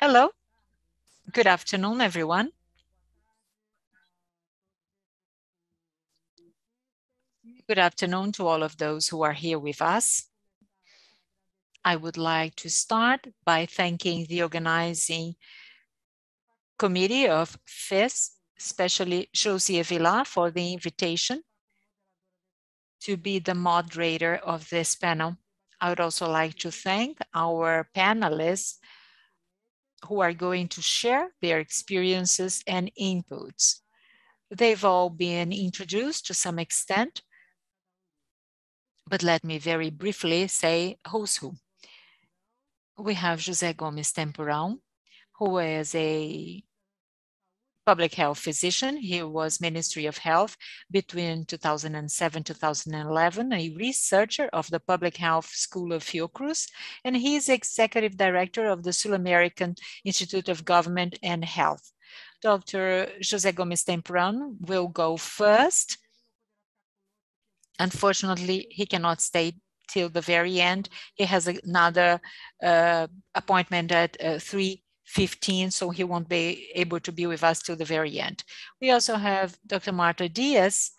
Hello. Good afternoon, everyone. Good afternoon to all of those who are here with us. I would like to start by thanking the organizing committee of FIS, especially Josie Avillar, for the invitation to be the moderator of this panel. I would also like to thank our panelists who are going to share their experiences and inputs. They've all been introduced to some extent, but let me very briefly say who's who. We have José Gomes Temporão, who is a public health physician. He was Ministry of Health between 2007, 2011, a researcher of the Public Health School of Fiocruz, and he is Executive Director of the Sul-American Institute of Government and Health. Dr. José Gomes Temporão will go first. Unfortunately, he cannot stay till the very end. He has another uh, appointment at uh, 3 15, so he won't be able to be with us till the very end. We also have Dr. Marta Díez,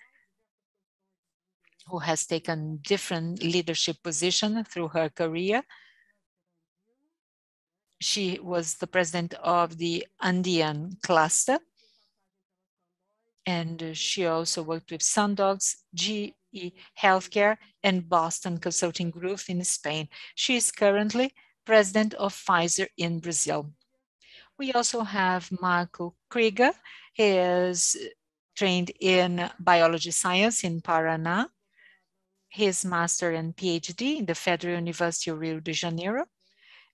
who has taken different leadership position through her career. She was the president of the Andean cluster. And she also worked with Sandoz, GE Healthcare, and Boston Consulting Group in Spain. She is currently president of Pfizer in Brazil. We also have Marco Krieger. He is trained in biology science in Paraná. His master and PhD in the Federal University of Rio de Janeiro.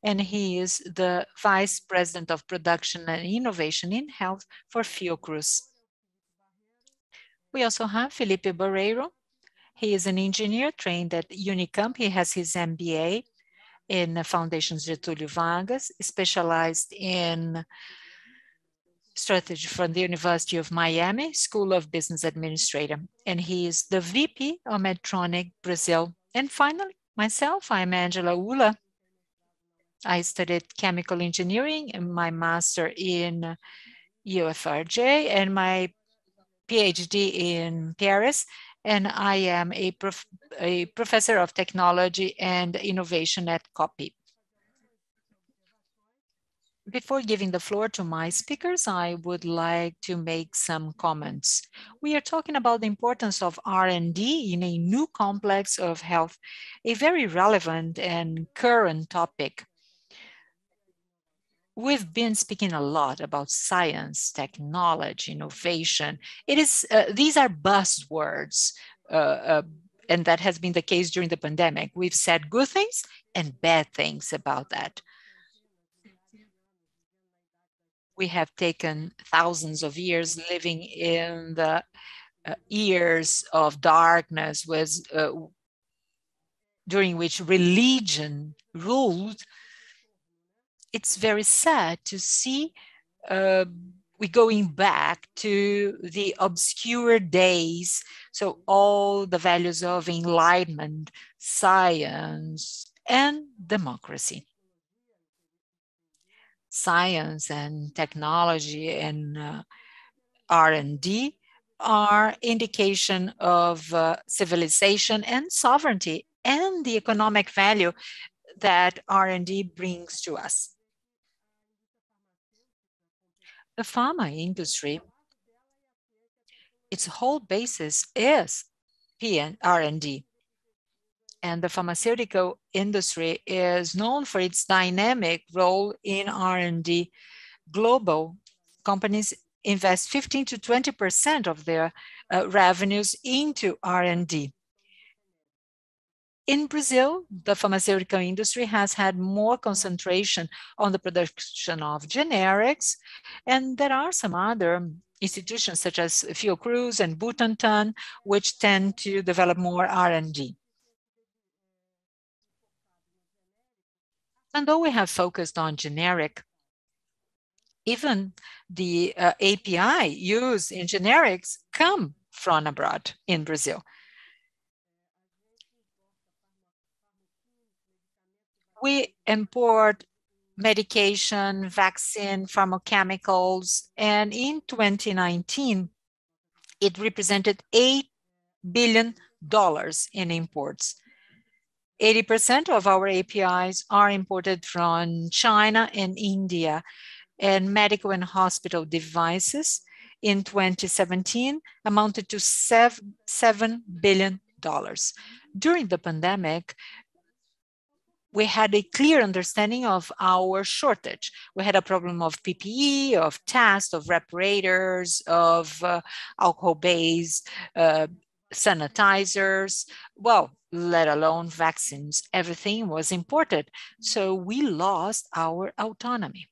And he is the Vice President of Production and Innovation in Health for Fiocruz. We also have Felipe Barreiro. He is an engineer trained at Unicamp. He has his MBA in the Foundations Getúlio Vargas, specialized in strategy from the University of Miami School of Business Administration. And he is the VP of Medtronic Brazil. And finally, myself, I'm Angela Uller. I studied chemical engineering and my master in UFRJ and my PhD in Paris and I am a, prof a professor of technology and innovation at COPPE. Before giving the floor to my speakers, I would like to make some comments. We are talking about the importance of R&D in a new complex of health, a very relevant and current topic we've been speaking a lot about science, technology, innovation. It is uh, these are buzzwords, uh, uh, and that has been the case during the pandemic. We've said good things and bad things about that. We have taken thousands of years living in the uh, years of darkness, was uh, during which religion ruled it's very sad to see uh, we going back to the obscure days. So all the values of enlightenment, science, and democracy. Science and technology and uh, R&D are indication of uh, civilization and sovereignty and the economic value that R&D brings to us. The pharma industry, its whole basis is R&D. And the pharmaceutical industry is known for its dynamic role in R&D. Global companies invest 15 to 20% of their uh, revenues into R&D. In Brazil, the pharmaceutical industry has had more concentration on the production of generics, and there are some other institutions such as Fiocruz and Butantan, which tend to develop more R&D. And though we have focused on generic, even the uh, API used in generics come from abroad in Brazil. We import medication, vaccine, pharmaceuticals, and in 2019, it represented $8 billion in imports. 80% of our APIs are imported from China and India, and medical and hospital devices in 2017 amounted to $7 billion. During the pandemic, we had a clear understanding of our shortage. We had a problem of PPE, of tests, of respirators, of uh, alcohol-based uh, sanitizers, well, let alone vaccines. Everything was imported, so we lost our autonomy.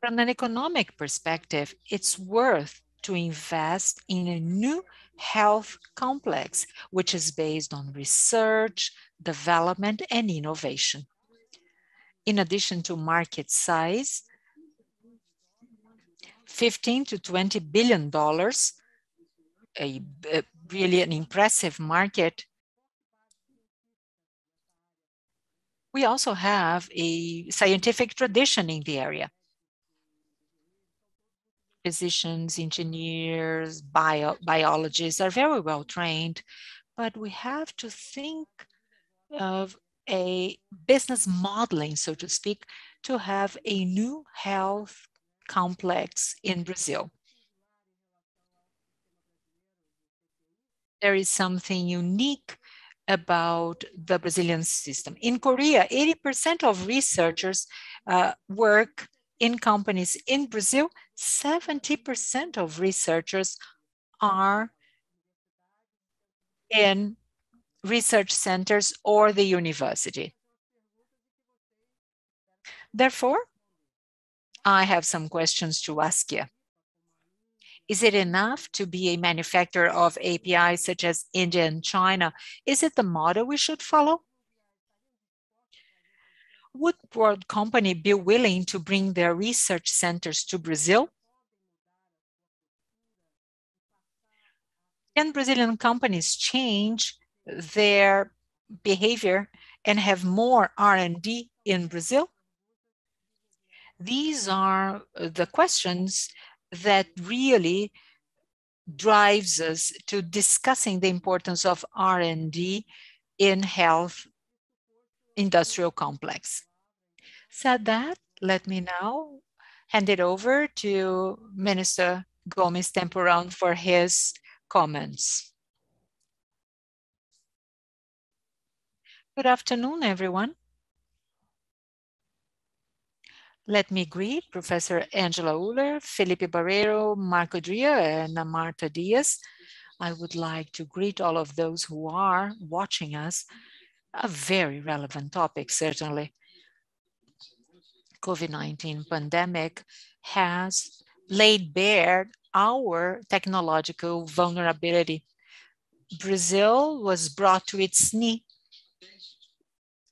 From an economic perspective, it's worth to invest in a new health complex, which is based on research, development, and innovation. In addition to market size, fifteen to twenty billion dollars—a really an impressive market. We also have a scientific tradition in the area. Physicians, engineers, biologists are very well-trained, but we have to think of a business modeling, so to speak, to have a new health complex in Brazil. There is something unique about the Brazilian system. In Korea, 80% of researchers uh, work in companies. In Brazil, 70% of researchers are in research centers or the university. Therefore, I have some questions to ask you. Is it enough to be a manufacturer of APIs such as India and China? Is it the model we should follow? Would world company be willing to bring their research centers to Brazil? Can Brazilian companies change their behavior and have more R&D in Brazil? These are the questions that really drives us to discussing the importance of R&D in health industrial complex. Said that, let me now hand it over to Minister Gomes Temporão for his comments. Good afternoon, everyone. Let me greet Professor Angela Uller, Felipe Barreiro, Marco Drea, and Marta Díez. I would like to greet all of those who are watching us. A very relevant topic, certainly. COVID-19 pandemic has laid bare our technological vulnerability. Brazil was brought to its knee.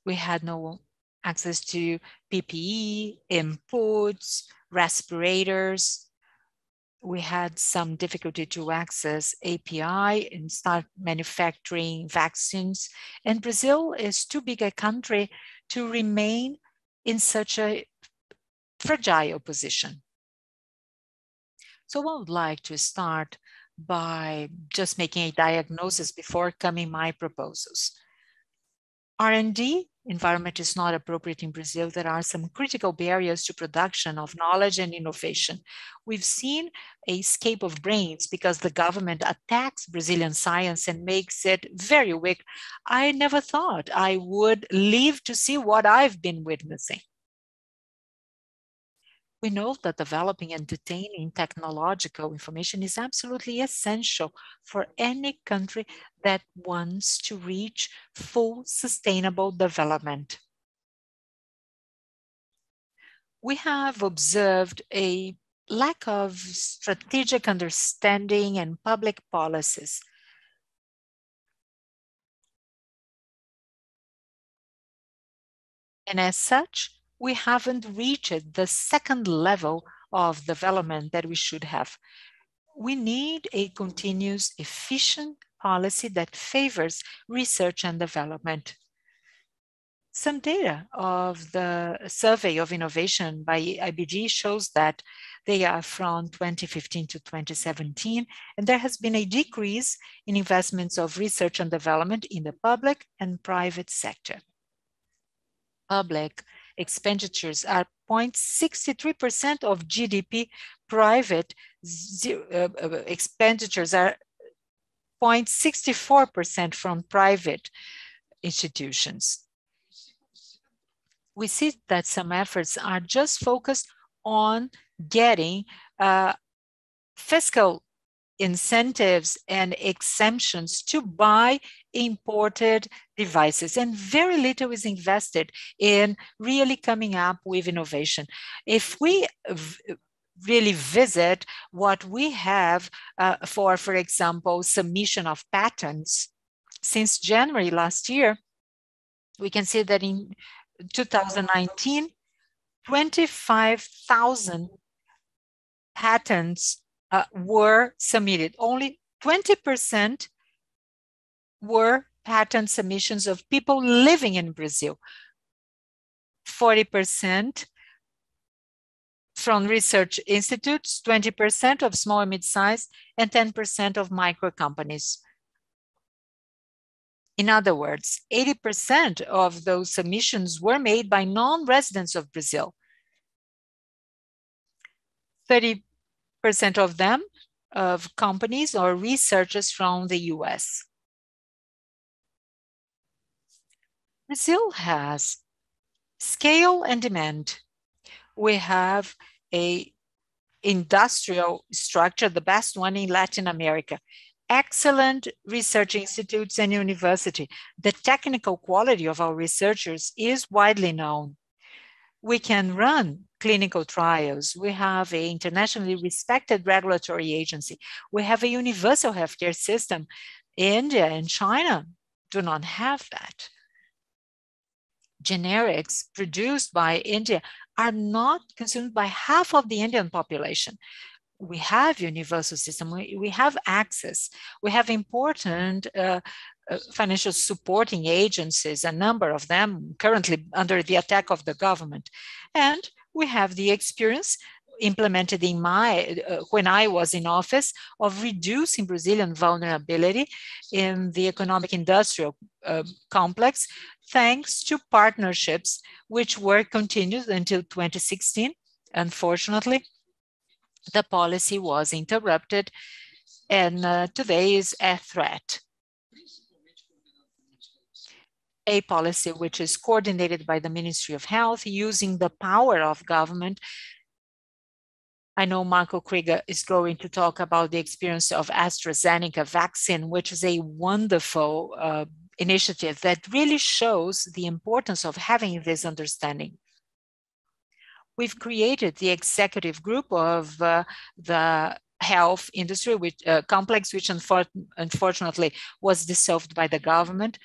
We had no access to PPE, inputs, respirators. We had some difficulty to access API and start manufacturing vaccines, and Brazil is too big a country to remain in such a fragile position. So I would like to start by just making a diagnosis before coming my proposals. R&D environment is not appropriate in Brazil. There are some critical barriers to production of knowledge and innovation. We've seen a escape of brains because the government attacks Brazilian science and makes it very weak. I never thought I would live to see what I've been witnessing. We know that developing and detaining technological information is absolutely essential for any country that wants to reach full sustainable development. We have observed a lack of strategic understanding and public policies. And as such, we haven't reached the second level of development that we should have. We need a continuous, efficient policy that favors research and development. Some data of the survey of innovation by IBGE shows that they are from 2015 to 2017, and there has been a decrease in investments of research and development in the public and private sector. Public expenditures are 0.63% of GDP, private uh, uh, expenditures are 0.64% from private institutions. We see that some efforts are just focused on getting uh, fiscal incentives and exemptions to buy imported devices and very little is invested in really coming up with innovation if we really visit what we have uh, for for example submission of patents since january last year we can see that in 2019, 25,000 patents uh, were submitted. Only 20% were patent submissions of people living in Brazil. 40% from research institutes, 20% of small and mid-sized, and 10% of micro companies. In other words, 80% of those submissions were made by non-residents of Brazil. 30% of them of companies or researchers from the US. Brazil has scale and demand. We have a industrial structure, the best one in Latin America excellent research institutes and university. The technical quality of our researchers is widely known. We can run clinical trials. We have an internationally respected regulatory agency. We have a universal healthcare system. India and China do not have that. Generics produced by India are not consumed by half of the Indian population. We have universal system, we, we have access, we have important uh, uh, financial supporting agencies, a number of them currently under the attack of the government. And we have the experience implemented in my uh, when I was in office of reducing Brazilian vulnerability in the economic industrial uh, complex thanks to partnerships which were continued until 2016 unfortunately the policy was interrupted and uh, today is a threat. A policy which is coordinated by the Ministry of Health using the power of government. I know Marco Krieger is going to talk about the experience of AstraZeneca vaccine, which is a wonderful uh, initiative that really shows the importance of having this understanding we've created the executive group of uh, the health industry, which uh, complex, which unfor unfortunately was dissolved by the government.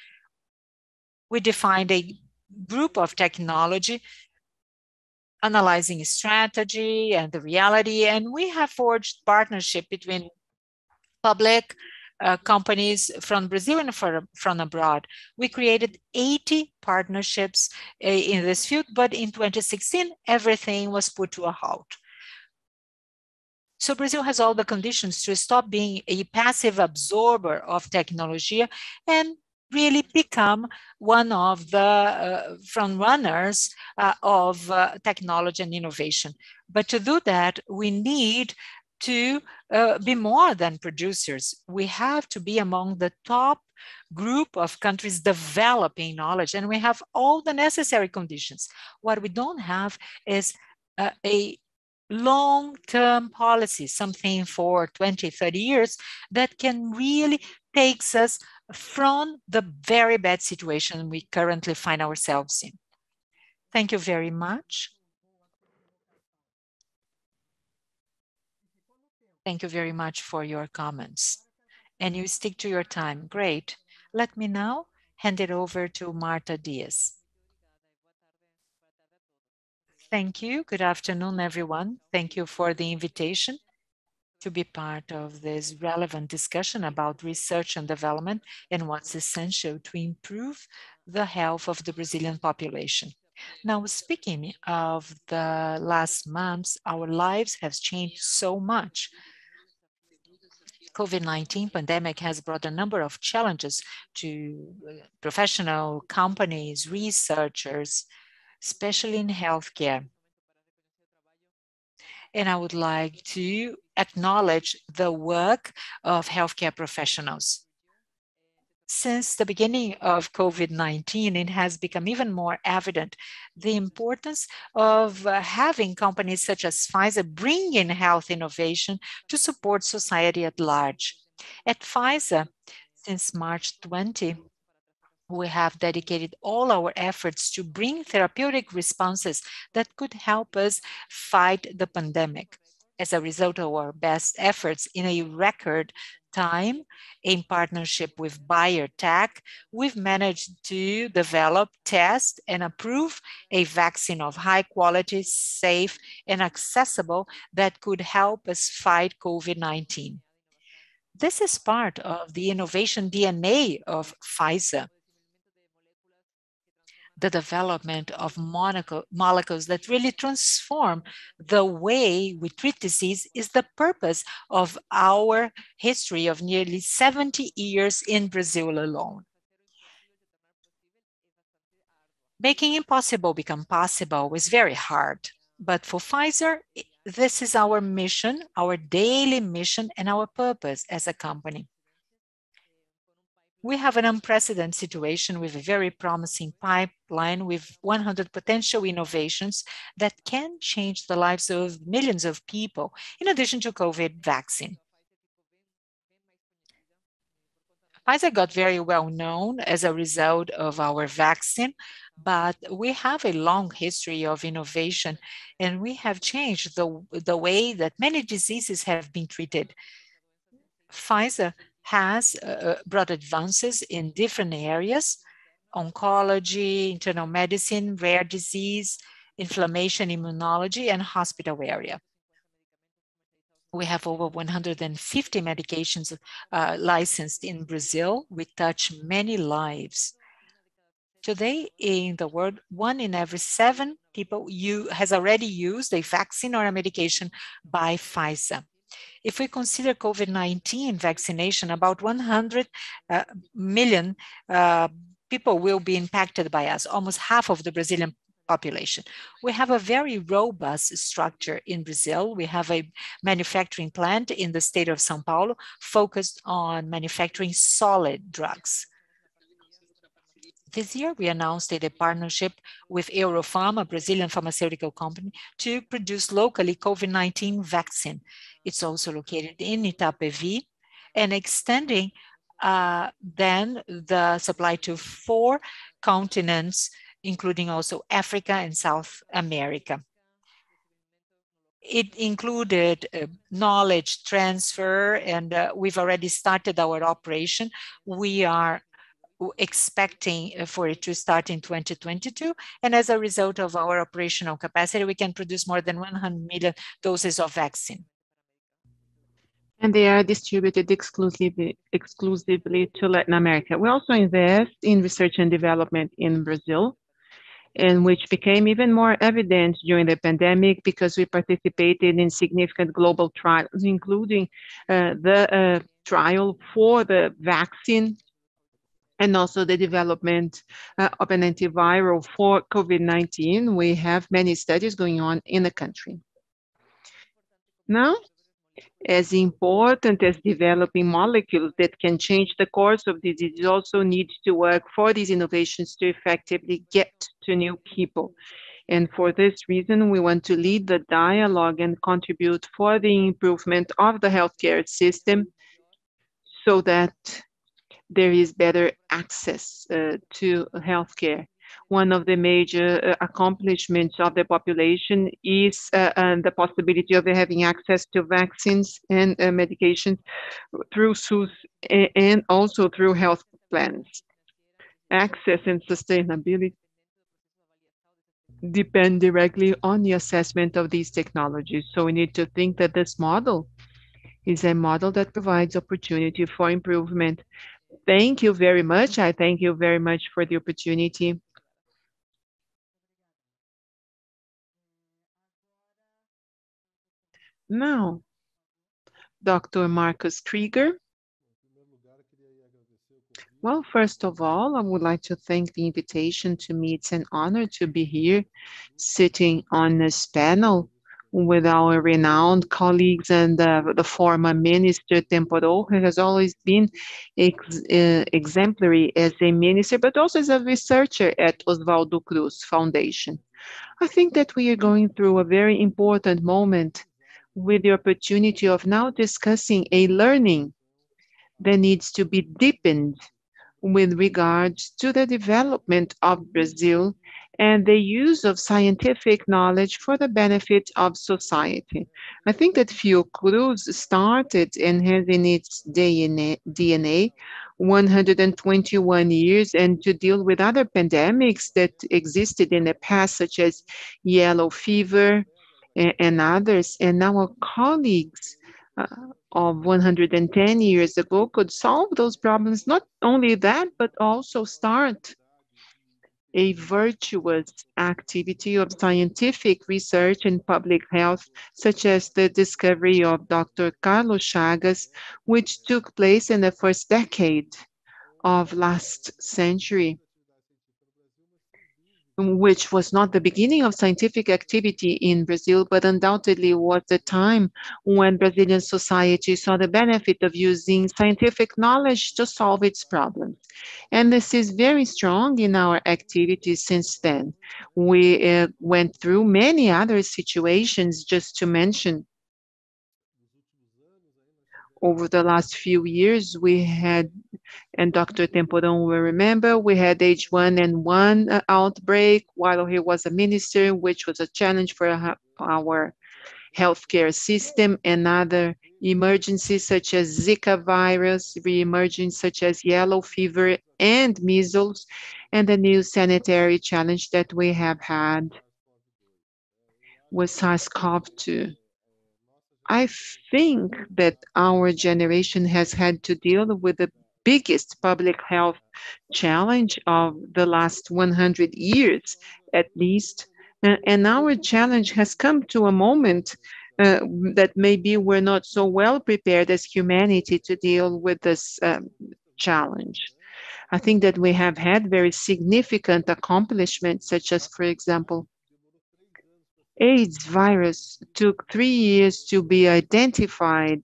We defined a group of technology analyzing strategy and the reality, and we have forged partnership between public, uh, companies from Brazil and for, from abroad. We created 80 partnerships uh, in this field, but in 2016, everything was put to a halt. So Brazil has all the conditions to stop being a passive absorber of technology and really become one of the uh, front runners uh, of uh, technology and innovation. But to do that, we need to uh, be more than producers. We have to be among the top group of countries developing knowledge, and we have all the necessary conditions. What we don't have is uh, a long-term policy, something for 20, 30 years that can really takes us from the very bad situation we currently find ourselves in. Thank you very much. Thank you very much for your comments. And you stick to your time. Great. Let me now hand it over to Marta Díez. Thank you. Good afternoon, everyone. Thank you for the invitation to be part of this relevant discussion about research and development and what's essential to improve the health of the Brazilian population. Now, speaking of the last months, our lives have changed so much. COVID-19 pandemic has brought a number of challenges to uh, professional companies, researchers, especially in healthcare. And I would like to acknowledge the work of healthcare professionals. Since the beginning of COVID-19, it has become even more evident the importance of uh, having companies such as Pfizer bring in health innovation to support society at large. At Pfizer, since March 20, we have dedicated all our efforts to bring therapeutic responses that could help us fight the pandemic. As a result of our best efforts in a record time, in partnership with BioNTech, we've managed to develop, test, and approve a vaccine of high quality, safe, and accessible that could help us fight COVID-19. This is part of the innovation DNA of Pfizer the development of molecules that really transform the way we treat disease is the purpose of our history of nearly 70 years in Brazil alone. Making impossible become possible is very hard, but for Pfizer, this is our mission, our daily mission, and our purpose as a company we have an unprecedented situation with a very promising pipeline with 100 potential innovations that can change the lives of millions of people, in addition to COVID vaccine. Pfizer got very well known as a result of our vaccine, but we have a long history of innovation and we have changed the, the way that many diseases have been treated. Pfizer has uh, uh, brought advances in different areas, oncology, internal medicine, rare disease, inflammation, immunology, and hospital area. We have over 150 medications uh, licensed in Brazil. We touch many lives. Today in the world, one in every seven people you, has already used a vaccine or a medication by Pfizer. If we consider COVID-19 vaccination, about 100 uh, million uh, people will be impacted by us, almost half of the Brazilian population. We have a very robust structure in Brazil. We have a manufacturing plant in the state of São Paulo focused on manufacturing solid drugs. This year, we announced a partnership with Eurofarma, a Brazilian pharmaceutical company, to produce locally COVID-19 vaccine. It's also located in Itapevi and extending uh, then the supply to four continents, including also Africa and South America. It included uh, knowledge transfer, and uh, we've already started our operation. We are expecting uh, for it to start in 2022. And as a result of our operational capacity, we can produce more than 100 million doses of vaccine. And they are distributed exclusively, exclusively to Latin America. We also invest in research and development in Brazil, and which became even more evident during the pandemic because we participated in significant global trials, including uh, the uh, trial for the vaccine and also the development uh, of an antiviral for COVID-19. We have many studies going on in the country. Now, as important as developing molecules that can change the course of disease, you also need to work for these innovations to effectively get to new people. And for this reason, we want to lead the dialogue and contribute for the improvement of the healthcare system so that there is better access uh, to healthcare. One of the major uh, accomplishments of the population is uh, the possibility of having access to vaccines and uh, medications through SUS and also through health plans. Access and sustainability depend directly on the assessment of these technologies. So we need to think that this model is a model that provides opportunity for improvement thank you very much. I thank you very much for the opportunity. Now, Dr. Marcus Krieger. Well, first of all, I would like to thank the invitation to me. It's an honor to be here sitting on this panel with our renowned colleagues and uh, the former minister Temporão, who has always been ex uh, exemplary as a minister, but also as a researcher at Oswaldo Cruz Foundation. I think that we are going through a very important moment with the opportunity of now discussing a learning that needs to be deepened with regards to the development of Brazil and the use of scientific knowledge for the benefit of society. I think that Fiocruz started and has in its DNA, DNA 121 years and to deal with other pandemics that existed in the past, such as yellow fever and, others. And our colleagues uh, of 110 years ago could solve those problems. Not only that, but also start a virtuous activity of scientific research in public health, such as the discovery of Dr. Carlos Chagas, which took place in the first decade of last century which was not the beginning of scientific activity in Brazil, but undoubtedly was the time when Brazilian society saw the benefit of using scientific knowledge to solve its problems. And this is very strong in our activities since then. We uh, went through many other situations, just to mention over the last few years, we had, and Dr. Temporão will remember, we had H1N1 uh, outbreak while he was a minister, which was a challenge for our healthcare system and other emergencies such as Zika virus, re-emerging such as yellow fever and measles, and the new sanitary challenge that we have had with SARS-CoV-2. I think that our generation has had to deal with the biggest public health challenge of the last 100 years, at least. And our challenge has come to a moment uh, that maybe we're not so well prepared as humanity to deal with this um, challenge. I think that we have had very significant accomplishments, such as, for example, AIDS virus took three years to be identified.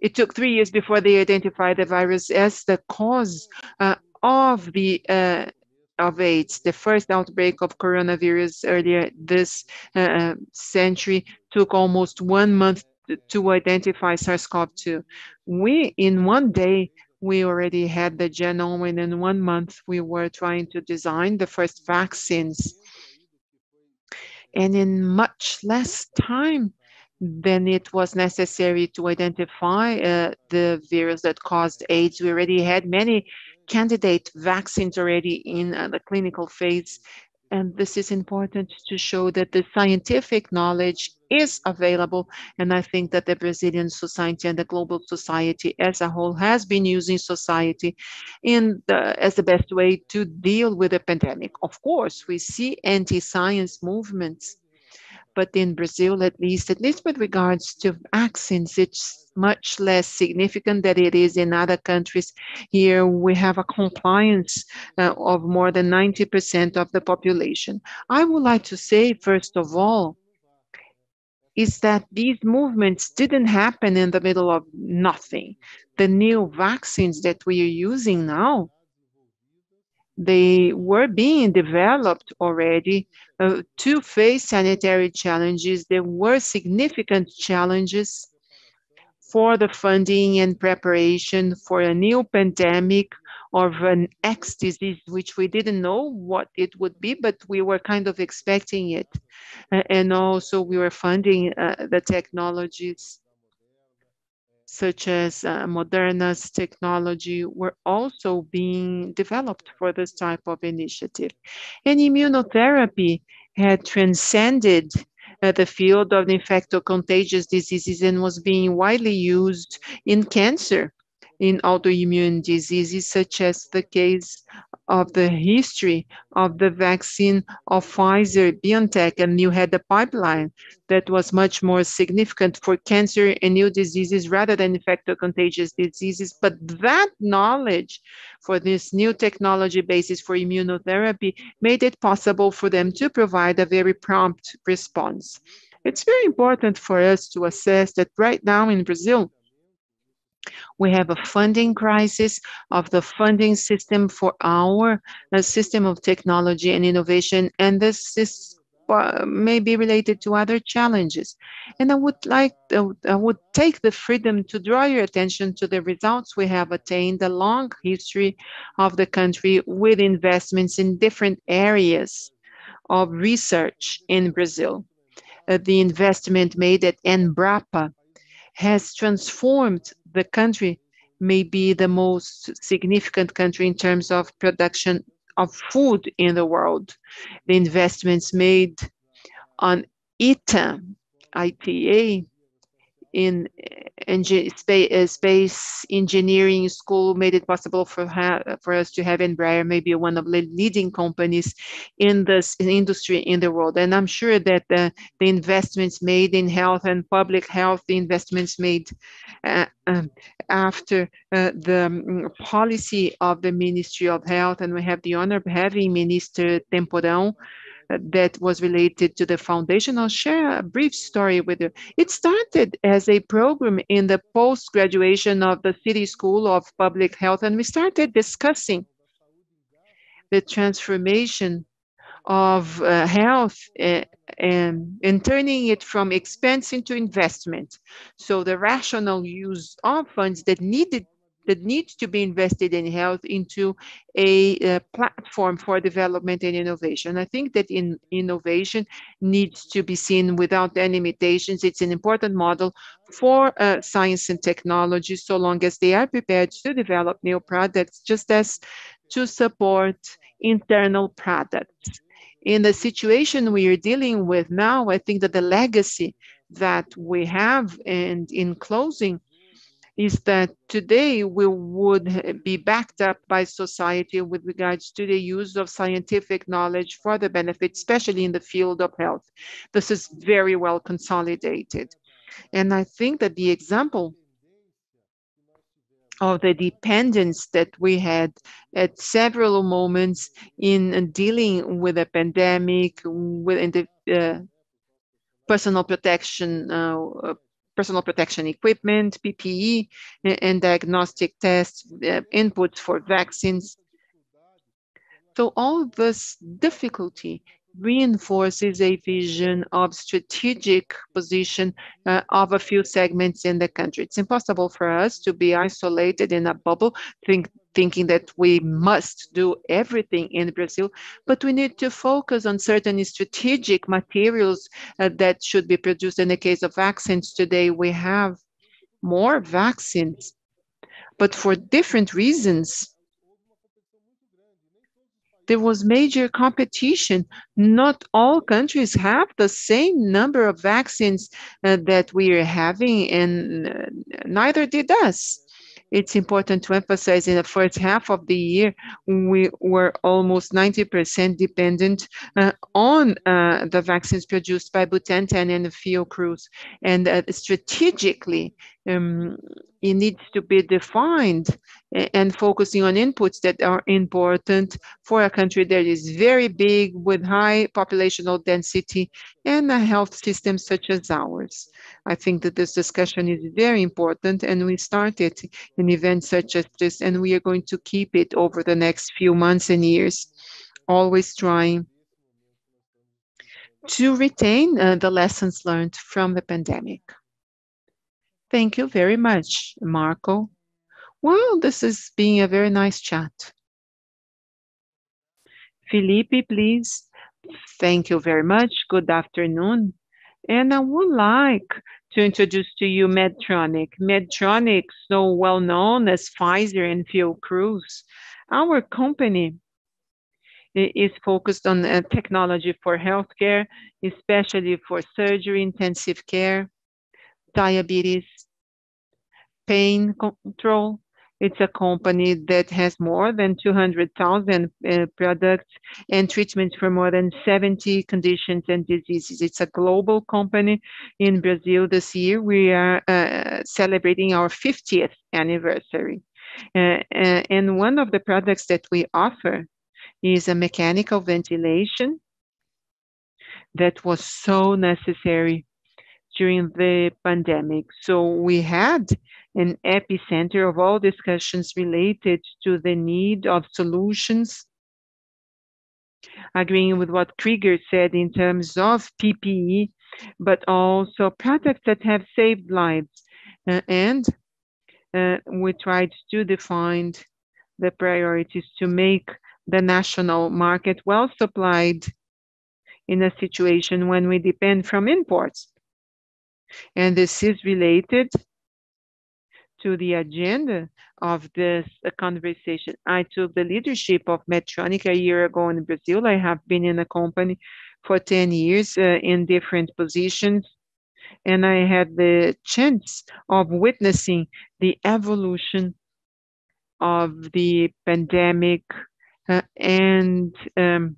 It took three years before they identified the virus as the cause uh, of the uh, of AIDS. The first outbreak of coronavirus earlier this uh, century took almost one month to identify SARS-CoV-2. We, in one day, we already had the genome, and in one month, we were trying to design the first vaccines and in much less time than it was necessary to identify uh, the virus that caused AIDS. We already had many candidate vaccines already in uh, the clinical phase. And this is important to show that the scientific knowledge is available. And I think that the Brazilian society and the global society as a whole has been using society in the, as the best way to deal with the pandemic. Of course, we see anti-science movements, but in Brazil, at least, at least with regards to vaccines, it's much less significant than it is in other countries. Here we have a compliance uh, of more than 90% of the population. I would like to say, first of all, is that these movements didn't happen in the middle of nothing. The new vaccines that we are using now, they were being developed already uh, to face sanitary challenges. There were significant challenges for the funding and preparation for a new pandemic of an X disease, which we didn't know what it would be, but we were kind of expecting it. and also we were funding uh, the technologies such as uh, Moderna's technology were also being developed for this type of initiative. And immunotherapy had transcended uh, the field of infecto-contagious diseases and was being widely used in cancer in autoimmune diseases, such as the case of the history of the vaccine of Pfizer, BioNTech, and you had a pipeline that was much more significant for cancer and new diseases rather than infecto-contagious diseases. But that knowledge for this new technology basis for immunotherapy made it possible for them to provide a very prompt response. It's very important for us to assess that right now in Brazil, we have a funding crisis of the funding system for our uh, system of technology and innovation, and this is uh, may be related to other challenges. And I would like, uh, I would take the freedom to draw your attention to the results we have attained, a long history of the country with investments in different areas of research in Brazil. Uh, the investment made at Embrapa has transformed the country may be the most significant country in terms of production of food in the world. The investments made on ITA, ITA in uh, space engineering school made it possible for for us to have Embraer maybe one of the leading companies in this industry in the world. And I'm sure that the, the investments made in health and public health, the investments made uh, um, after uh, the um, policy of the Ministry of Health, and we have the honor of having Minister Temporão that was related to the foundation. I'll share a brief story with you. It started as a program in the post-graduation of the City School of Public Health, and we started discussing the transformation of uh, health uh, and, and turning it from expense into investment. So the rational use of funds that needed that needs to be invested in health into a, a, platform for development and innovation. I think that in innovation needs to be seen without any limitations. It's an important model for uh, science and technology, so long as they are prepared to develop new products, just as to support internal products. In the situation we are dealing with now, I think that the legacy that we have, and in closing, is that today we would be backed up by society with regards to the use of scientific knowledge for the benefit, especially in the field of health. This is very well consolidated. And I think that the example of the dependence that we had at several moments in dealing with a pandemic, with the uh, personal protection uh, personal protection equipment, PPE, and diagnostic tests, uh, inputs for vaccines. So all this difficulty reinforces a vision of strategic position uh, of a few segments in the country. It's impossible for us to be isolated in a bubble, think thinking that we must do everything in Brazil, but we need to focus on certain strategic materials uh, that should be produced. In the case of vaccines today, we have more vaccines, but for different reasons. There was major competition. Not all countries have the same number of vaccines uh, that we are having, and uh, neither did us it's important to emphasize in the first half of the year, we were almost 90% dependent uh, on uh, the vaccines produced by Butantan and Fiocruz. And uh, strategically, um, it needs to be defined and focusing on inputs that are important for a country that is very big with high populational density and a health system such as ours. I think that this discussion is very important and we started an event such as this and we are going to keep it over the next few months and years, always trying to retain uh, the lessons learned from the pandemic. Thank you very much, Marco. Well, this is being a very nice chat. Felipe, please. Thank you very much. Good afternoon. And I would like to introduce to you Medtronic. Medtronic, so well known as Pfizer and Fiocruz. Our company is focused on uh, technology for healthcare, especially for surgery, intensive care, diabetes, pain control, It's a company that has more than 200,000 uh, products and treatments for more than 70 conditions and diseases. It's a global company in Brazil this year. We are uh, celebrating our 50th anniversary. Uh, uh, and one of the products that we offer is a mechanical ventilation that was so necessary during the pandemic. So we had an epicenter of all discussions related to the need of solutions, agreeing with what Krieger said in terms of PPE, but also products that have saved lives. Uh, and uh, we tried to define the priorities to make the national market well supplied in a situation when we depend from imports. And this is related to the agenda of this uh, conversation. I took the leadership of Medtronic a year ago in Brazil. I have been in the company for 10 years uh, in different positions. And I had the chance of witnessing the evolution of the pandemic uh, and um,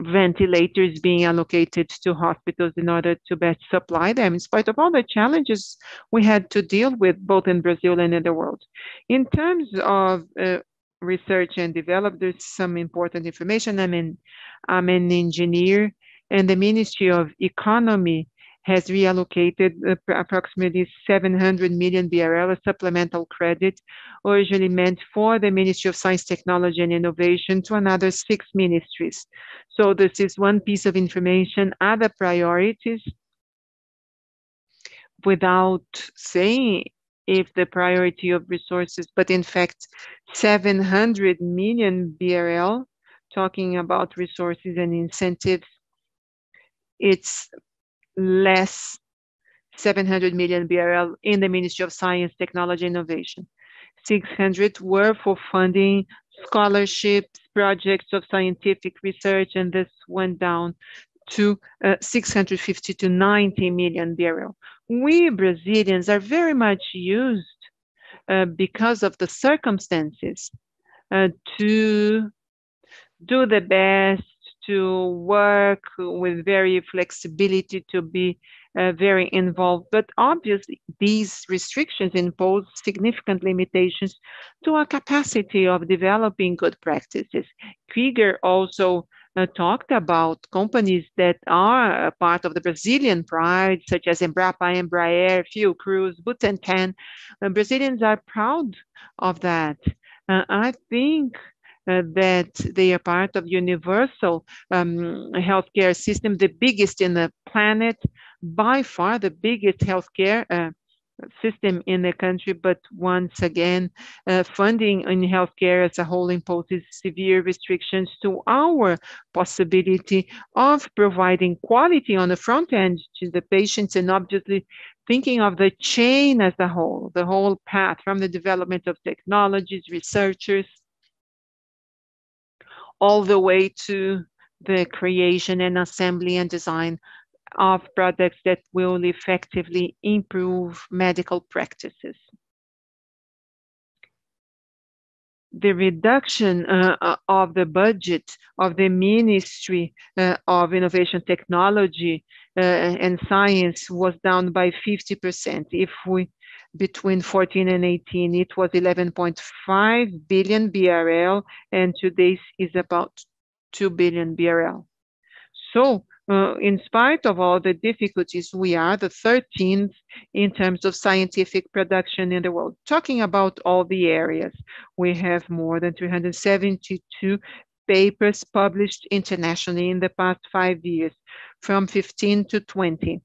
ventilators being allocated to hospitals in order to best supply them, in spite of all the challenges we had to deal with both in Brazil and in the world. In terms of uh, research and development, there's some important information. I mean, I'm an engineer, and the Ministry of Economy has reallocated approximately 700 million BRL a supplemental credit originally meant for the Ministry of Science, Technology and Innovation to another six ministries. So this is one piece of information. Other priorities, without saying if the priority of resources, but in fact, 700 million BRL, talking about resources and incentives, it's less 700 million BRL in the Ministry of Science, Technology, Innovation. 600 were for funding scholarships, projects of scientific research, and this went down to uh, 650 to 90 million BRL. We Brazilians are very much used uh, because of the circumstances uh, to do the best to work with very flexibility to be uh, very involved. But obviously, these restrictions impose significant limitations to our capacity of developing good practices. Krieger also uh, talked about companies that are part of the Brazilian pride, such as Embrapa, Embraer, Fiocruz, Butantan. Uh, Brazilians are proud of that. Uh, I think that they are part of universal um, healthcare system, the biggest in the planet, by far the biggest healthcare uh, system in the country. But once again, uh, funding in healthcare as a whole imposes severe restrictions to our possibility of providing quality on the front end to the patients and obviously thinking of the chain as a whole, the whole path from the development of technologies, researchers, all the way to the creation and assembly and design of products that will effectively improve medical practices. The reduction uh, uh of the budget of the Ministry uh, of Innovation Technology uh, and Science was down by 50%. If we between 14 and 18, it was 11.5 billion BRL, and today is about 2 billion BRL. So, uh, in spite of all the difficulties, we are the 13th in terms of scientific production in the world. Talking about all the areas, we have more than 372 papers published internationally in the past five years, from 15 to 20.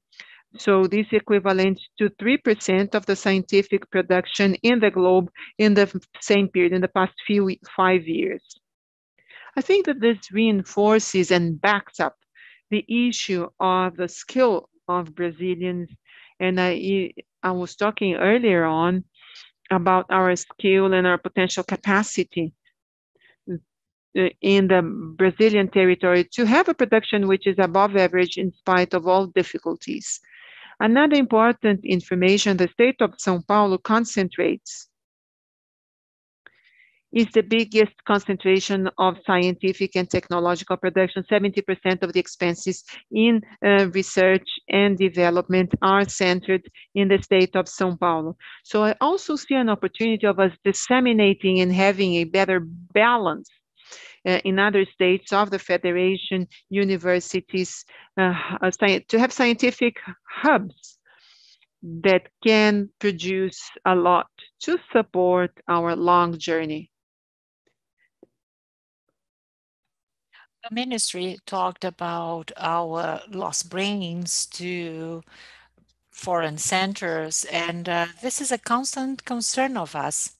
So this is equivalent to 3% of the scientific production in the globe in the same period, in the past few five years. I think that this reinforces and backs up the issue of the skill of Brazilians. And I, I was talking earlier on about our skill and our potential capacity in the Brazilian territory to have a production which is above average in spite of all difficulties. Another important information, the state of São Paulo concentrates is the biggest concentration of scientific and technological production. 70% of the expenses in uh, research and development are centered in the state of São Paulo. So I also see an opportunity of us disseminating and having a better balance in other states of the federation, universities, uh, to have scientific hubs that can produce a lot to support our long journey. The ministry talked about our lost brains to foreign centers, and uh, this is a constant concern of us.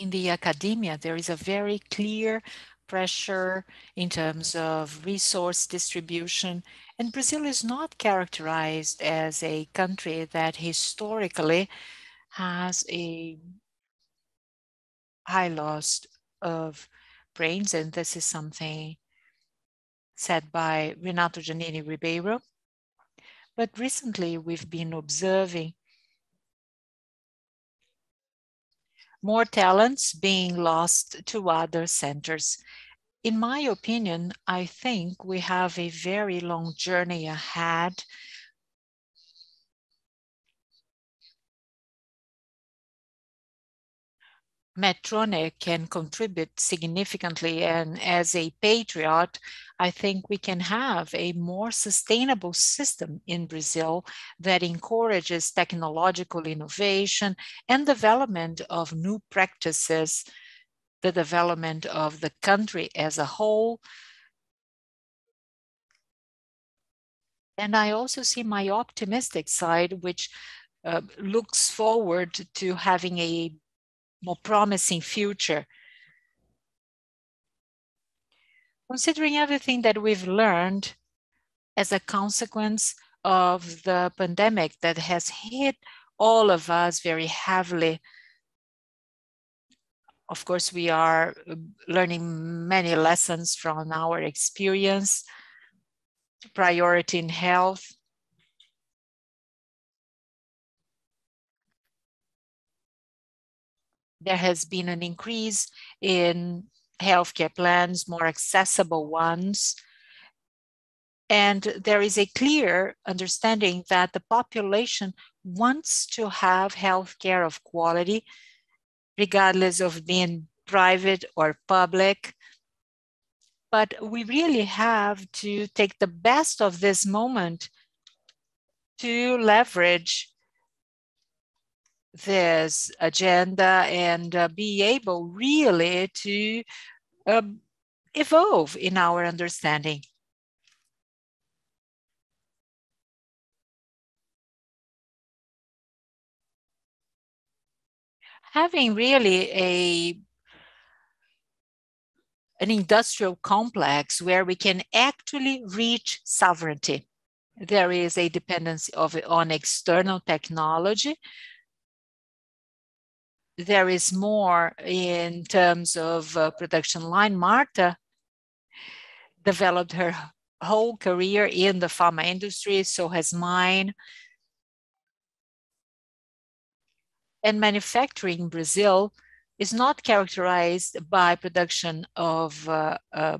In the academia, there is a very clear pressure in terms of resource distribution, and Brazil is not characterized as a country that historically has a high loss of brains, and this is something said by Renato Janine Ribeiro. But recently, we've been observing more talents being lost to other centers. In my opinion, I think we have a very long journey ahead Medtronic can contribute significantly. And as a patriot, I think we can have a more sustainable system in Brazil that encourages technological innovation and development of new practices, the development of the country as a whole. And I also see my optimistic side, which uh, looks forward to having a more promising future. Considering everything that we've learned as a consequence of the pandemic that has hit all of us very heavily. Of course, we are learning many lessons from our experience, priority in health, there has been an increase in healthcare plans, more accessible ones. And there is a clear understanding that the population wants to have healthcare of quality, regardless of being private or public. But we really have to take the best of this moment to leverage this agenda and uh, be able really to uh, evolve in our understanding. Having really a an industrial complex where we can actually reach sovereignty. There is a dependency of on external technology, there is more in terms of uh, production line. Marta developed her whole career in the pharma industry, so has mine. And manufacturing in Brazil is not characterized by production of uh, uh,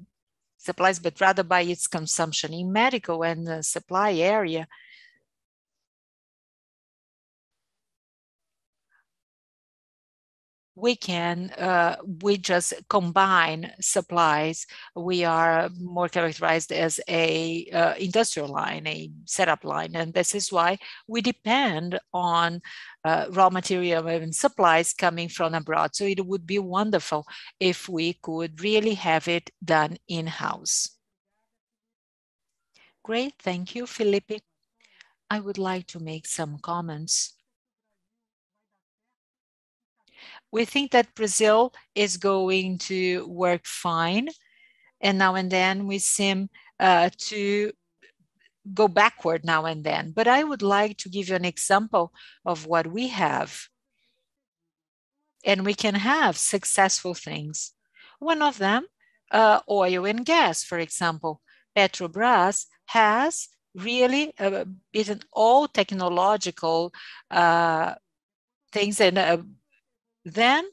supplies, but rather by its consumption. In medical and the supply area, we can uh, we just combine supplies. We are more characterized as a uh, industrial line a setup line and this is why we depend on uh, raw material and supplies coming from abroad. So it would be wonderful if we could really have it done in-house. Great. Thank you felipe. I would like to make some comments we think that Brazil is going to work fine. And now and then we seem uh, to go backward now and then. But I would like to give you an example of what we have. And we can have successful things. One of them, uh, oil and gas, for example. Petrobras has really uh, beaten all technological uh, things and uh, then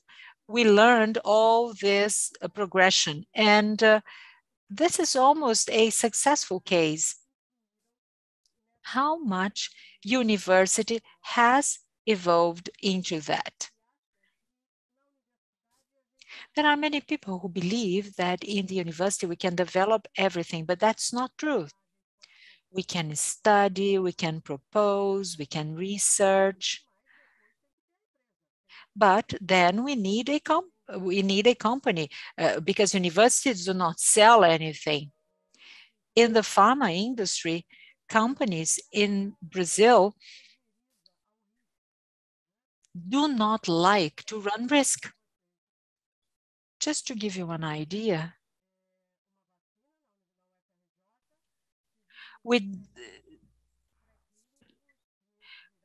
we learned all this uh, progression. And uh, this is almost a successful case. How much university has evolved into that? There are many people who believe that in the university we can develop everything, but that's not true. We can study, we can propose, we can research, but then we need a comp we need a company uh, because universities do not sell anything. In the pharma industry, companies in Brazil do not like to run risk. Just to give you an idea, we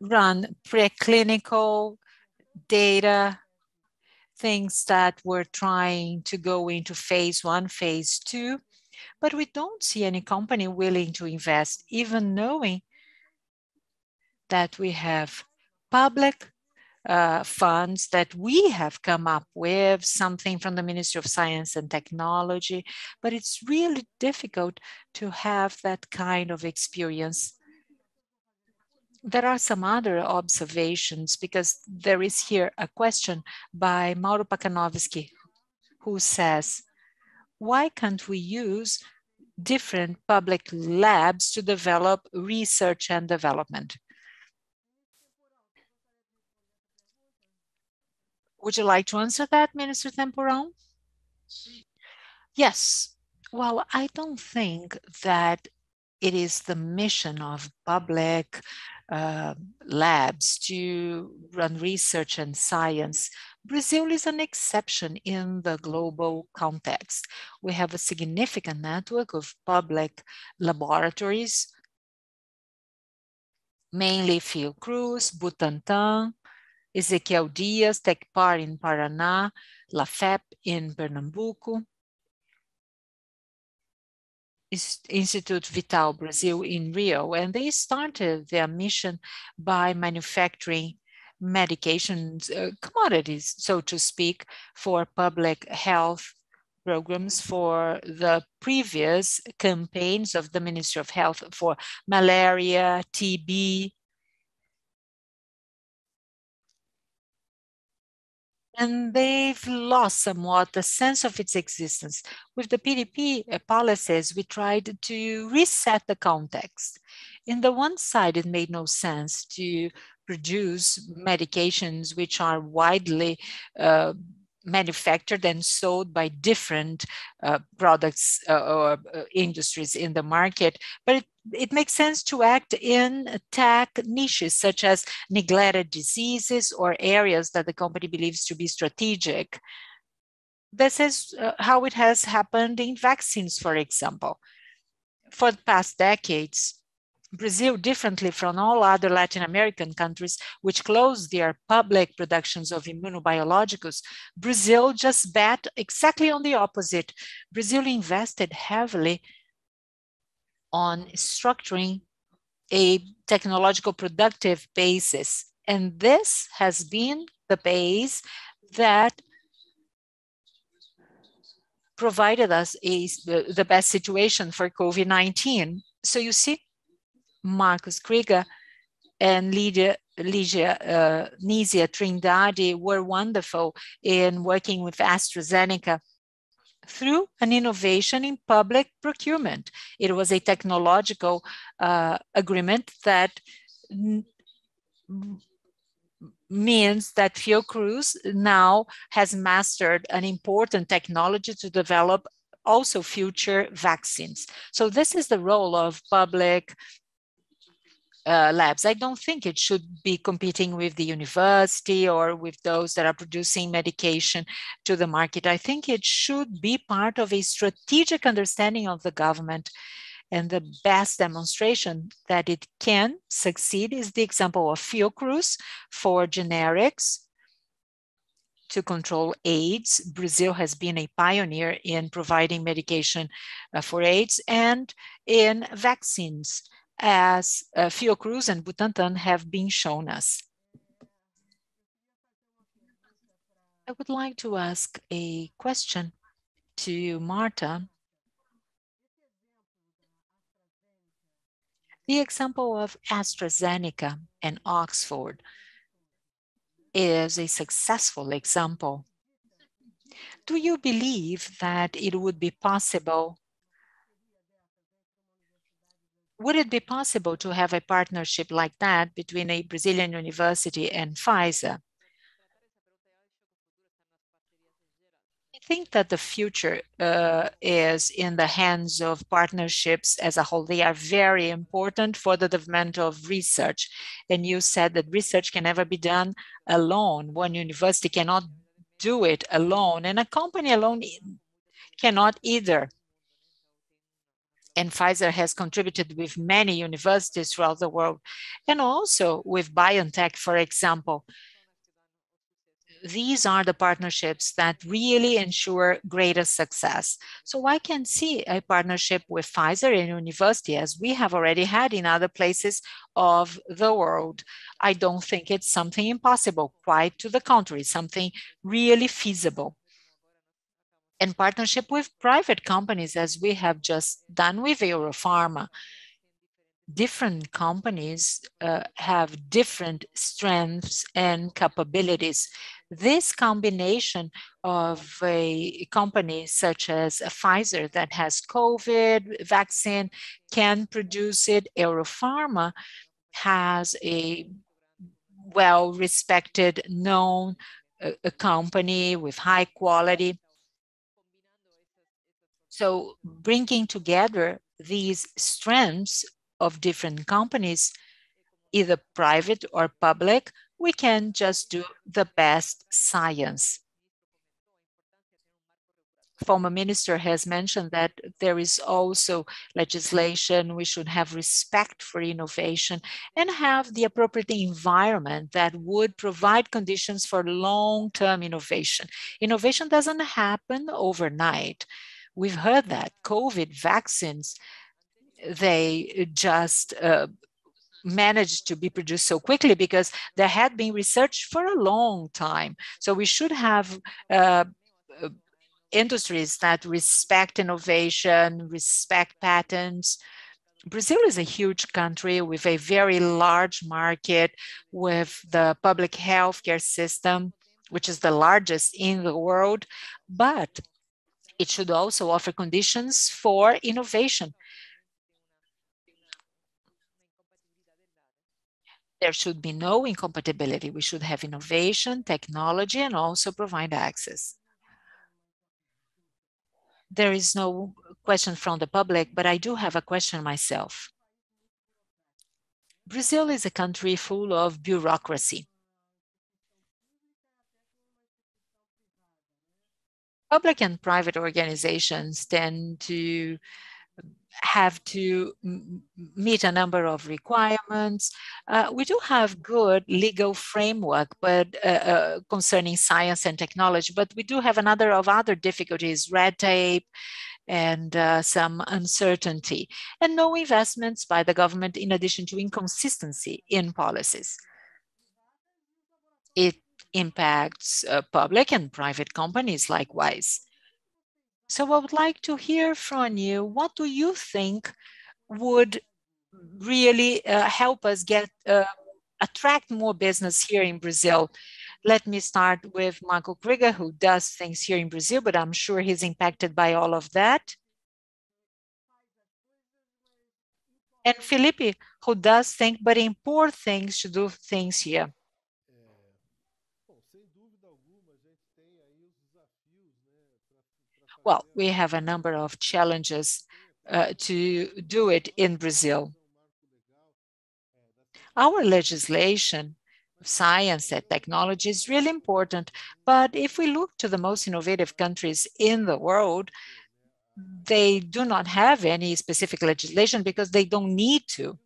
run preclinical data, things that we're trying to go into phase one, phase two, but we don't see any company willing to invest, even knowing that we have public uh, funds that we have come up with, something from the Ministry of Science and Technology, but it's really difficult to have that kind of experience there are some other observations because there is here a question by Mauro Pakanovsky who says, why can't we use different public labs to develop research and development? Would you like to answer that, Minister Temporão? Yes. Well, I don't think that it is the mission of public uh, labs to run research and science. Brazil is an exception in the global context. We have a significant network of public laboratories, mainly Fiocruz, Butantan, Ezequiel Dias, Tecpar in Paraná, LAFEP in Pernambuco, Institute Vital Brazil in Rio, and they started their mission by manufacturing medications, uh, commodities, so to speak, for public health programs for the previous campaigns of the Ministry of Health for malaria, TB, and they've lost somewhat the sense of its existence. With the PDP uh, policies, we tried to reset the context. In the one side, it made no sense to produce medications which are widely uh, manufactured and sold by different uh, products uh, or uh, industries in the market, but it, it makes sense to act in tech niches such as neglected diseases or areas that the company believes to be strategic. This is uh, how it has happened in vaccines, for example. For the past decades, Brazil, differently from all other Latin American countries which closed their public productions of immunobiologicals, Brazil just bet exactly on the opposite. Brazil invested heavily on structuring a technological productive basis. And this has been the base that provided us a, the, best situation for COVID-19. So you see, Marcus Krieger and Lydia, Lydia uh, Nisia Trindade were wonderful in working with AstraZeneca through an innovation in public procurement. It was a technological uh, agreement that means that Fiocruz now has mastered an important technology to develop also future vaccines. So this is the role of public uh, labs. I don't think it should be competing with the university or with those that are producing medication to the market. I think it should be part of a strategic understanding of the government. And the best demonstration that it can succeed is the example of Fiocruz for generics to control AIDS. Brazil has been a pioneer in providing medication uh, for AIDS and in vaccines as uh, Fiocruz and Butantan have been shown us. I would like to ask a question to Marta. The example of AstraZeneca and Oxford is a successful example. Do you believe that it would be possible would it be possible to have a partnership like that between a Brazilian university and Pfizer? I think that the future uh, is in the hands of partnerships as a whole. They are very important for the development of research. And you said that research can never be done alone. One university cannot do it alone, and a company alone cannot either and Pfizer has contributed with many universities throughout the world, and also with BioNTech, for example. These are the partnerships that really ensure greater success. So I can see a partnership with Pfizer and university as we have already had in other places of the world. I don't think it's something impossible, quite to the contrary, something really feasible in partnership with private companies, as we have just done with Eurofarma. Different companies uh, have different strengths and capabilities. This combination of a company such as Pfizer that has COVID vaccine can produce it. Eurofarma has a well-respected, known uh, company with high quality. So bringing together these strengths of different companies, either private or public, we can just do the best science. Former minister has mentioned that there is also legislation, we should have respect for innovation and have the appropriate environment that would provide conditions for long-term innovation. Innovation doesn't happen overnight. We've heard that COVID vaccines, they just uh, managed to be produced so quickly because there had been research for a long time. So we should have uh, uh, industries that respect innovation, respect patents. Brazil is a huge country with a very large market with the public healthcare system, which is the largest in the world. But it should also offer conditions for innovation. There should be no incompatibility. We should have innovation, technology, and also provide access. There is no question from the public, but I do have a question myself. Brazil is a country full of bureaucracy. Public and private organizations tend to have to meet a number of requirements. Uh, we do have good legal framework, but uh, uh, concerning science and technology, but we do have another of other difficulties, red tape, and uh, some uncertainty, and no investments by the government in addition to inconsistency in policies. It impacts uh, public and private companies likewise. So I would like to hear from you, what do you think would really uh, help us get uh, attract more business here in Brazil? Let me start with Michael Krieger, who does things here in Brazil, but I'm sure he's impacted by all of that. And Felipe, who does think, but import things to do things here. Well, we have a number of challenges uh, to do it in Brazil. Our legislation, of science and technology is really important, but if we look to the most innovative countries in the world, they do not have any specific legislation because they don't need to.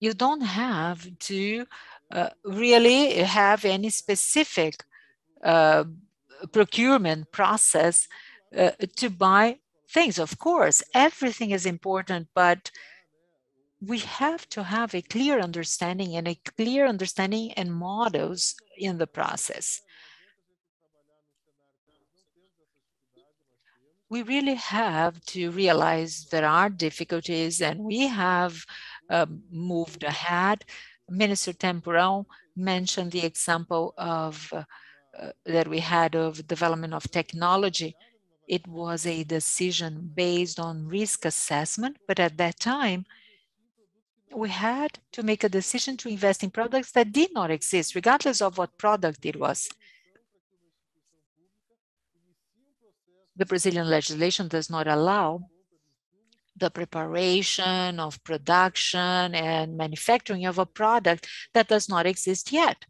You don't have to really have any specific uh, procurement process uh, to buy things. Of course, everything is important, but we have to have a clear understanding and a clear understanding and models in the process. We really have to realize there are difficulties, and we have moved ahead. Minister Temporão mentioned the example of uh, that we had of development of technology. It was a decision based on risk assessment, but at that time, we had to make a decision to invest in products that did not exist, regardless of what product it was. The Brazilian legislation does not allow the preparation of production and manufacturing of a product that does not exist yet.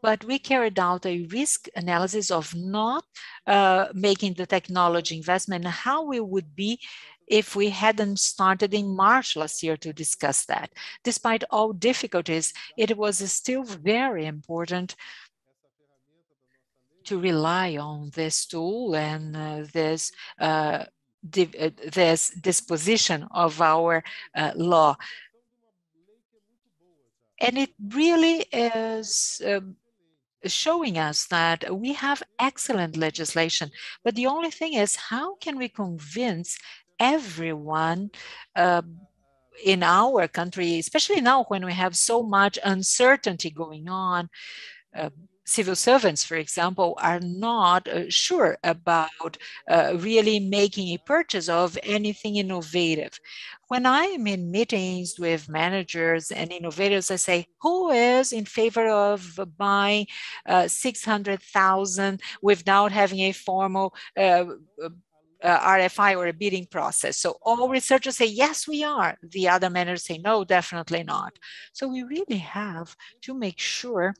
But we carried out a risk analysis of not uh, making the technology investment, how we would be if we hadn't started in March last year to discuss that. Despite all difficulties, it was still very important to rely on this tool and uh, this uh, Uh, disposition of our uh, law. And it really is um, showing us that we have excellent legislation, but the only thing is, how can we convince everyone um, in our country, especially now when we have so much uncertainty going on? Um, Civil servants, for example, are not uh, sure about uh, really making a purchase of anything innovative. When I am in meetings with managers and innovators, I say, "Who is in favor of buying uh, 600,000 without having a formal RFI or a bidding process?" So all researchers say, "Yes, we are." The other managers say, "No, definitely not." So we really have to make sure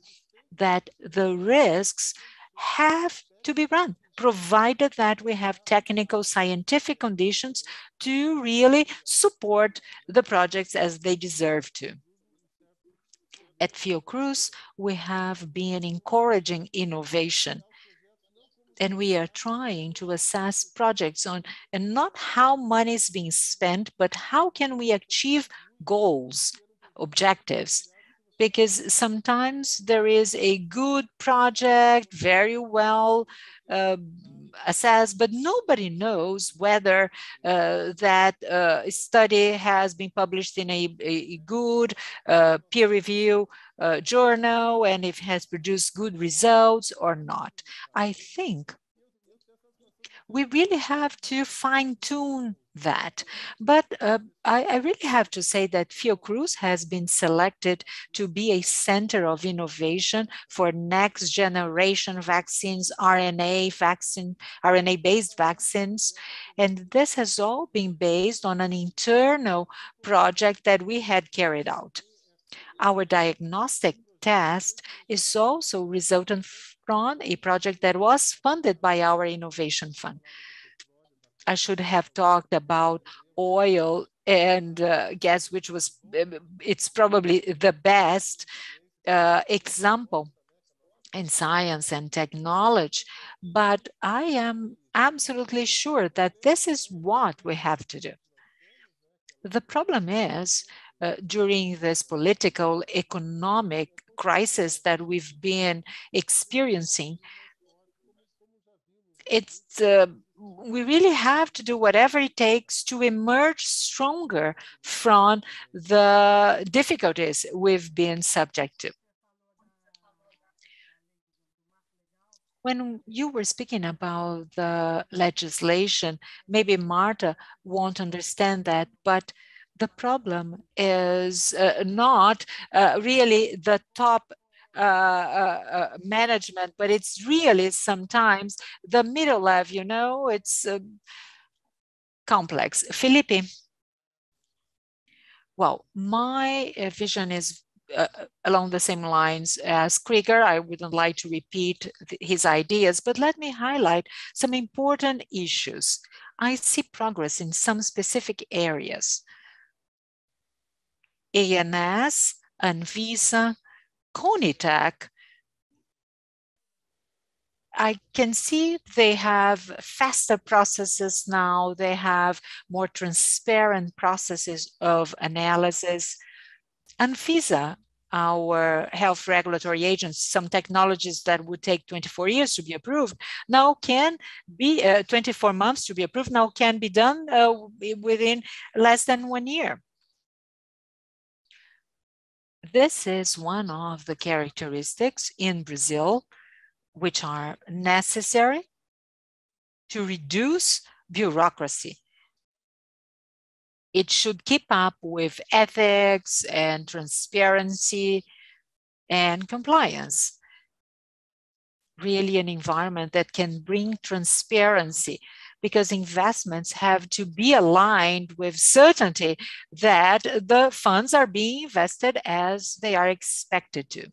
that the risks have to be run, provided that we have technical, scientific conditions to really support the projects as they deserve to. At Fiocruz, we have been encouraging innovation, and we are trying to assess projects on, and not how money is being spent, but how can we achieve goals, objectives? Because sometimes there is a good project, very well um, assessed, but nobody knows whether uh, that uh, study has been published in a good uh, peer review journal, and if it has produced good results or not. I think we really have to fine-tune that. But uh, I really have to say that Fiocruz has been selected to be a center of innovation for next-generation vaccines, RNA vaccine, RNA-based vaccines, and this has all been based on an internal project that we had carried out. Our diagnostic test is also resultant from a project that was funded by our innovation fund. I should have talked about oil and uh, gas, which was, um, it's probably the best uh, example in science and technology, but I am absolutely sure that this is what we have to do. The problem is, uh, during this political, economic crisis that we've been experiencing, it's um, we really have to do whatever it takes to emerge stronger from the difficulties we've been subject to. When you were speaking about the legislation, maybe Marta won't understand that, but the problem is uh, not uh, really the top Uh, uh, uh, management, but it's really sometimes the middle level, you know? It's complex. Felipe? Well, my vision is along the same lines as Krieger. I wouldn't like to repeat his ideas, but let me highlight some important issues. I see progress in some specific areas. ANS, Anvisa, Conitec, I can see they have faster processes now. They have more transparent processes of analysis. Anvisa, our health regulatory agents, some technologies that would take 24 years to be approved now can be uh, 24 months to be approved now can be done uh, within less than one year. This is one of the characteristics in Brazil which are necessary to reduce bureaucracy. It should keep up with ethics and transparency and compliance. Really an environment that can bring transparency because investments have to be aligned with certainty that the funds are being invested as they are expected to.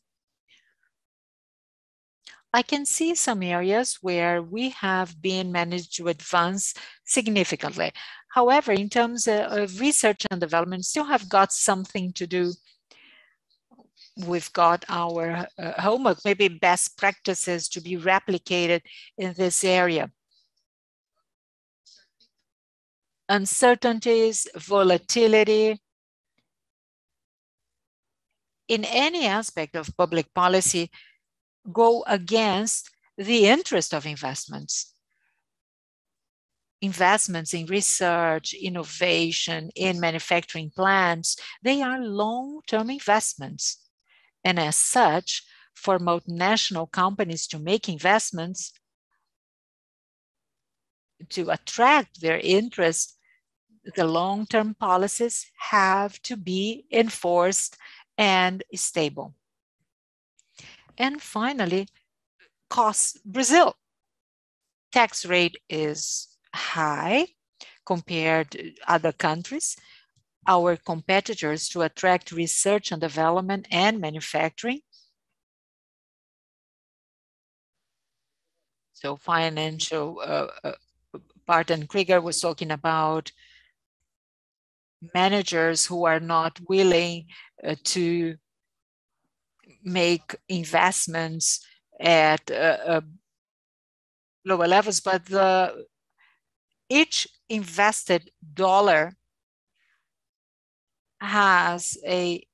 I can see some areas where we have been managed to advance significantly. However, in terms of research and development, still have got something to do. We've got our uh, homework, maybe best practices to be replicated in this area. Uncertainties, volatility, in any aspect of public policy, go against the interest of investments. Investments in research, innovation, in manufacturing plants, they are long-term investments. And as such, for multinational companies to make investments, to attract their interest, the long-term policies have to be enforced and stable. And finally, cost Brazil. Tax rate is high compared to other countries. Our competitors to attract research and development and manufacturing. So financial uh, uh, Barton Krieger was talking about managers who are not willing uh, to make investments at uh, uh, lower levels, but the each invested dollar has a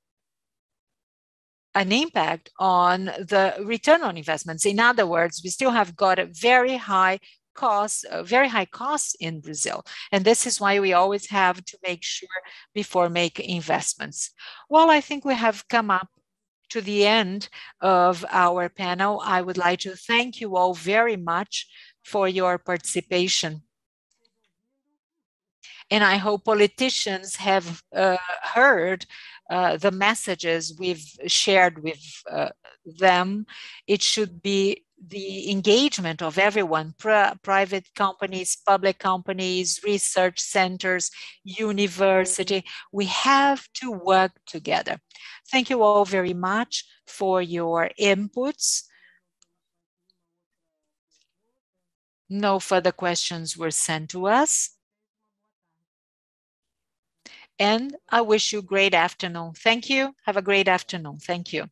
an impact on the return on investments. In other words, we still have got a very high cost, uh, very high costs in Brazil. And this is why we always have to make sure before making investments. Well, I think we have come up to the end of our panel. I would like to thank you all very much for your participation. And I hope politicians have uh, heard uh, the messages we've shared with uh, them. It should be the engagement of everyone, private companies, public companies, research centers, university. We have to work together. Thank you all very much for your inputs. No further questions were sent to us. And I wish you a great afternoon. Thank you. Have a great afternoon. Thank you.